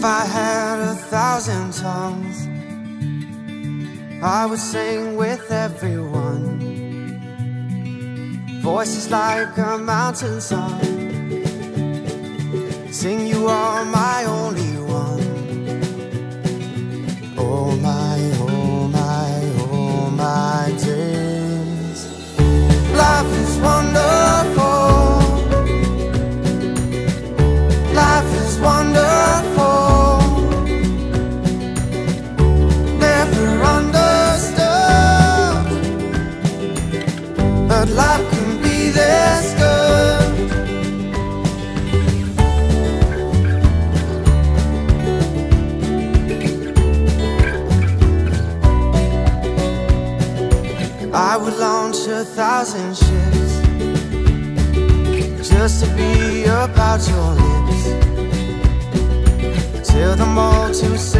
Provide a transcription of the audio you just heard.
If I had a thousand tongues, I would sing with everyone. Voices like a mountain song. Sing you all my But life can be this good. I would launch a thousand ships just to be about your lips. Tell them all to sail